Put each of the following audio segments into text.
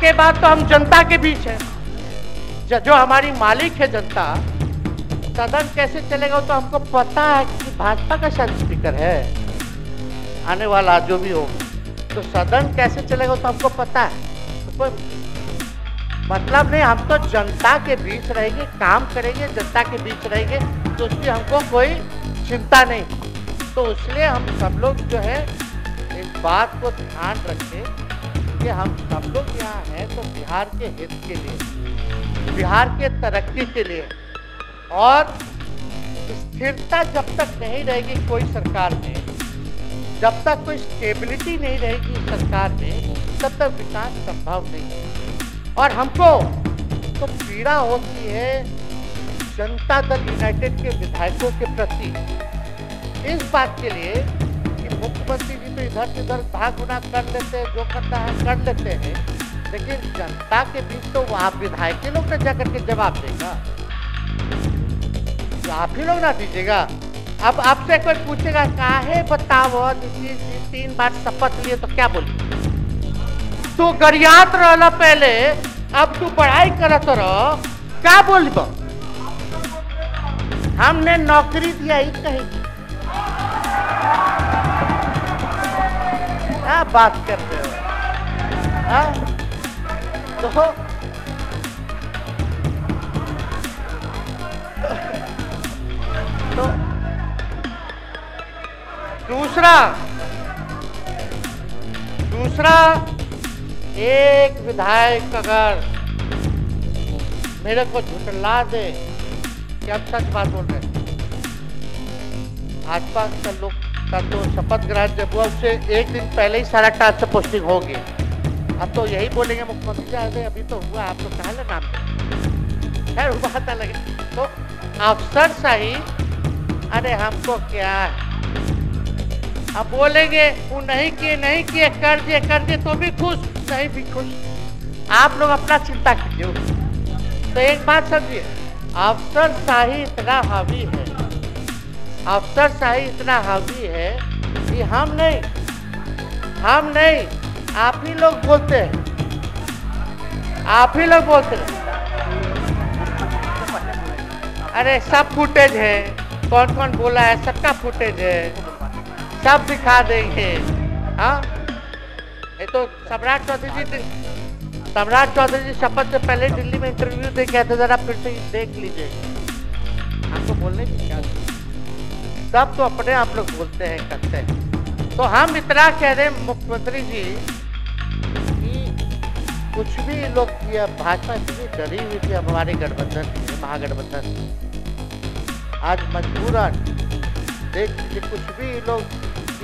उसके बाद तो हम जनता के बीच हैं। ज- हमारी मालिक है जनता, सदन कैसे चलेगा तो हमको पता है कि भाजपा का शायद स्पीकर है। आने वाला जो भी हो तो सदन कैसे चलेगा तो हमको पता है। तो मतलब नहीं, हम तो जनता के बीच रहेंगे, काम करेंगे, जनता के बीच रहेंगे तो उसकी हमको कोई चिंता नहीं। तो इसलिए हम सब लोग जो है, इस बात को ध्यान रखें। कि हम सब लोग यहाँ हैं तो बिहार के हित के लिए, बिहार के तरक्की के लिए। और स्थिरता जब तक नहीं रहेगी कोई सरकार में, जब तक कोई स्टेबिलिटी नहीं रहेगी सरकार में, तब तक विकास संभव नहीं है। और हमको तो पीड़ा होती है जनता दल यूनाइटेड के विधायकों के प्रति। इस बात के लिए मुख्यमंत्री जी तो इधर से उधर भाग गुना कर लेते हैं, जो करना है कर लेते हैं। लेकिन जनता के बीच तो वो आप विधायक लोग न जाकर के जवाब देगा। तो आप ही लोग ना दीजिएगा। अब आपसे कोई पूछेगा, काहे बताओ तीन बार शपथ लिए तो क्या बोली? तू गरियात रहला पहले, अब तू पढ़ाई करत रह, क्या बोली बा? हमने नौकरी दिया ही कहीं। क्या बात कर रहे हो? तो तो दूसरा। दूसरा एक विधायक अगर मेरे को झुटला दे कि हम सच बात बोल रहे भाजपा का लोग का तो शपथ ग्रहण जब हुआ, उससे एक दिन पहले ही सारा टास्क पोस्टिंग हो गया। अब तो यही बोलेंगे, मुख्यमंत्री अरे अभी तो हुआ, आप लोग कहा ना नाम खैर बात अलग है। तो अफसर शाही अरे हमको क्या अब बोलेंगे वो नहीं किए नहीं किए, कर दिए कर दिए तो भी खुश, नहीं भी खुश। आप लोग अपना चिंता कीजिए। तो एक बात समझिए, अफसर शाही इतना हावी है। अफसर शाही इतना हावी है कि हम नहीं हम नहीं, आप ही लोग बोलते हैं। आप ही लोग बोलते हैं। अरे सब फुटेज है। कौन कौन बोला है? सबका फुटेज है। सब दिखा देंगे। हाँ? ये तो सम्राट चौधरी जी, सम्राट चौधरी जी शपथ से पहले दिल्ली में इंटरव्यू दे गए थे, जरा फिर से देख लीजिए। आपको बोलने की क्या सब तो अपने आप लोग बोलते हैं, करते हैं। तो हम इतना कह रहे हैं, मुख्यमंत्री जी, कि कुछ भी लोग भाजपा इतनी डरी हुई थी हमारे गठबंधन, महागठबंधन। आज मजबूरन, देख लीजिए कुछ भी लोग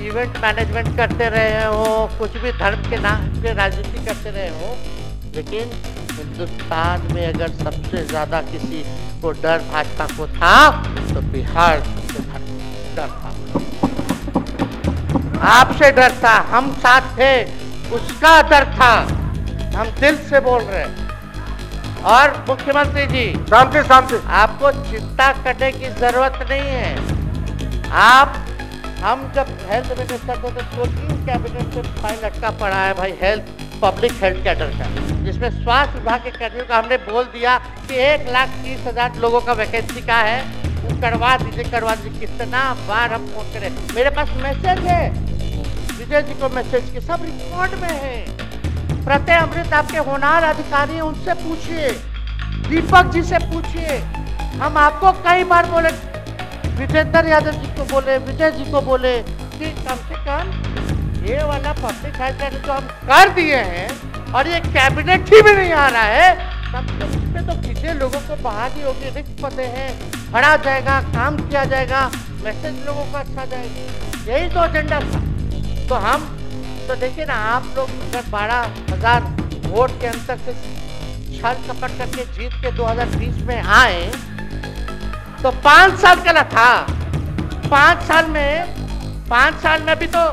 इवेंट मैनेजमेंट करते रहे हो, कुछ भी धर्म के नाम पे राजनीति करते रहे हो, लेकिन हिंदुस्तान में अगर सबसे ज़्यादा किसी को डर भाजपा को था तो बिहार डर था। आपसे डर था हम साथ थे उसका डर था। हम दिल से बोल रहे हैं। और मुख्यमंत्री जी शांति शांति। आपको चिंता करने की ज़रूरत नहीं है। आप हम जब हेल्थ मिनिस्टर थे तो तीन कैबिनेट में फ़ाइल लटका पड़ा है भाई हेल्थ पब्लिक हेल्थ कैडर का। जिसमें स्वास्थ्य विभाग के कर्मियों का हमने बोल दिया कि एक लाख तीस हज़ार लोगों का वैकेंसी का है। करवा दीजिए करवा दीजिए कितना बार हम फ़ोन करें। मेरे पास मैसेज है। विजय जी को मैसेज के सब रिकॉर्ड में है। प्रत्यय अमृत आपके होनार अधिकारी हैं, उनसे पूछिए। दीपक जी से पूछिए। हम आपको कई बार बोले विजेंद्र यादव जी को बोले विजय जी को बोले कि कम से कम ये वाला पब्लिक हेल्थ केयर जो हम कर दिए हैं और ये कैबिनेट ही भी नहीं आ रहा है तब तो इसमें तो कितने लोगों को बहाली होगी रिक्त पते हैं। भरा जाएगा, काम किया जाएगा मैसेज लोगों का अच्छा जाएगा। यही तो एजेंडा था। तो हम तो देखिए ना, आप लोग अगर बारह हज़ार वोट के अंतर से छल कपट करके जीत के 2020 में आए तो पाँच साल का ना था। पाँच साल में, पाँच साल में भी तो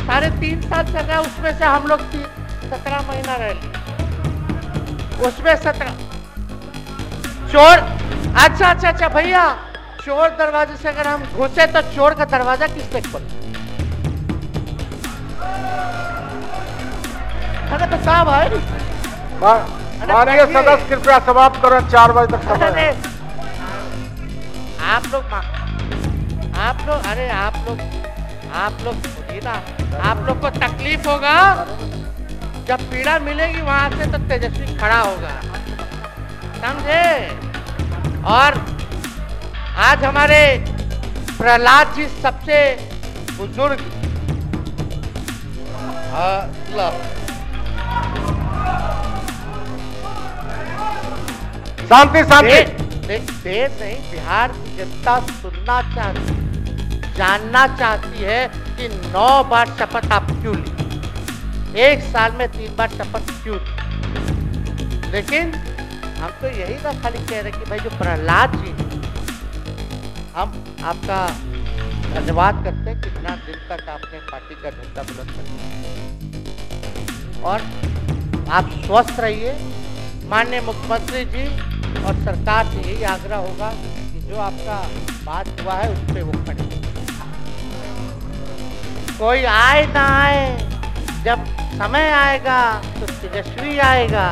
साढ़े तीन साल चल रहा है उसमें से हम लोग सत्रह महीना रह लिए। उसमें सत्रह, चोर अच्छा अच्छा अच्छा भैया चोर दरवाजे से अगर हम घुसे तो चोर का दरवाज़ा किसने खोला? अरे तो साहब है। मा- माननीय सदस्य कृपया समाप्त करें चार बजे तक समय है। आप लोग आप लोग अरे आप लोग आप लोग सुनिए ना आप लोग को तकलीफ़ होगा जब पीड़ा मिलेगी वहाँ से तो तेजस्वी खड़ा होगा। समझे? और आज हमारे प्रहलाद जी सबसे बुज़ुर्ग शांति शांति। देश नहीं बिहार की जनता सुनना चाहती है जानना चाहती है कि नौ बार शपथ आप क्यों ली? एक साल में तीन बार शपथ क्यों ली? लेकिन हम तो यही ना खाली कह रहे कि भाई जो प्रहलाद जी हम आपका धन्यवाद करते हैं कि इतना दिन तक आपने पार्टी का झंडा बुलंद कर और आप स्वस्थ रहिए। माननीय मुख्यमंत्री जी और सरकार से यही आग्रह होगा कि जो आपका बात हुआ है उस पर वो खड़े कोई आए ना आए, जब समय आएगा तो तेजस्वी आएगा।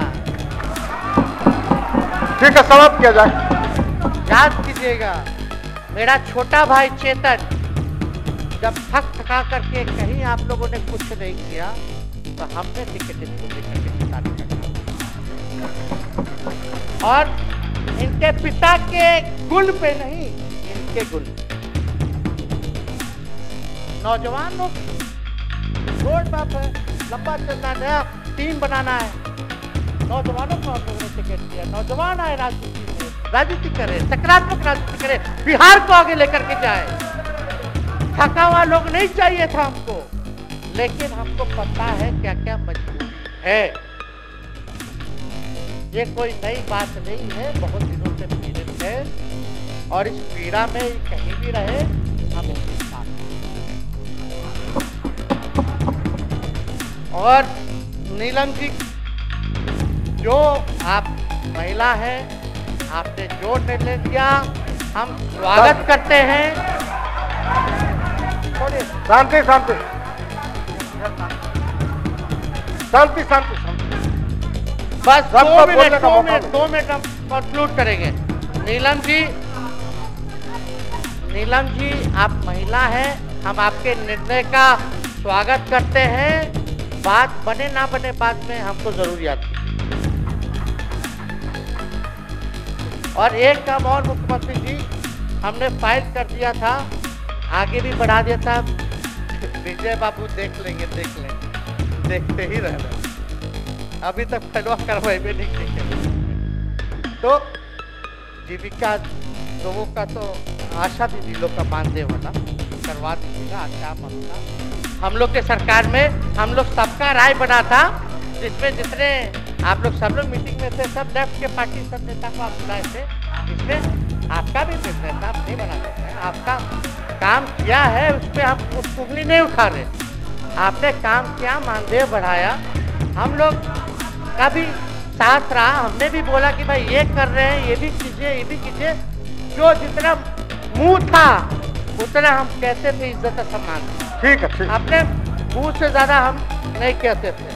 ठीक है, समाप्त किया जाए। याद कीजिएगा, मेरा छोटा भाई चेतन जब थक थका करके कहीं आप लोगों ने कुछ नहीं किया तो हमने और इनके पिता के गुण पे नहीं, इनके गुण। नौजवान लोग रोड है, लंबा चलना नया, टीम बनाना है। नौजवानों को हम लोगों ने टिकट दिया। नौजवान आए, राजनीति में। राजनीति करे, सकारात्मक राजनीति करे, बिहार को आगे लेकर के जाए। थका हुआ लोग नहीं चाहिए था हमको, लेकिन हमको पता है क्या क्या मजबूरी है। ये कोई नई बात नहीं है, बहुत दिनों से पीड़ित है, और इस पीड़ा में कहीं भी रहे, हम साथ और नीलम जी जो आप महिला हैं आपने जो निर्णय दिया हम स्वागत करते हैं। शांति शांति। शांति शांति बस दो मिनट दो मिनट दो। दो मिनट हम कंक्लूड करेंगे। नीलम जी नीलम जी आप महिला हैं हम आपके निर्णय का स्वागत करते हैं। बात बने ना बने बाद में हमको ज़रूर याद और एक काम और मुख्यमंत्री जी, हमने फ़ाइल कर दिया था, आगे भी बढ़ा दिया था। विजय बाबू देख लेंगे देख लेंगे। देखते ही रहना अभी तक फैलवा करवाए भी नहीं देखे तो जीविका लोगों का तो आशा दीदी लोग का मानदेय वाला, करवा दीजिएगा अच्छा मसला हम लोग के सरकार में, हम लोग सबका राय बना था, जिसमें जितने आप लोग सब लोग मीटिंग में थे सब लेफ़्ट के पार्टी सब नेता को आप बुलाए थे। इसमें आपका भी था आप नहीं बना सकते हैं। आपका काम किया है उस पर हम उस उंगली नहीं उठा रहे। आपने काम किया मानदेय बढ़ाया। हम लोग का भी साथ रहा। हमने भी बोला कि भाई ये कर रहे हैं ये भी कीजिए ये भी कीजिए। जो जितना मुँह था उतना हम कहते थे इज़्ज़त सम्मान। ठीक है ठीक। अपने मुँह से ज़्यादा हम नहीं कहते थे।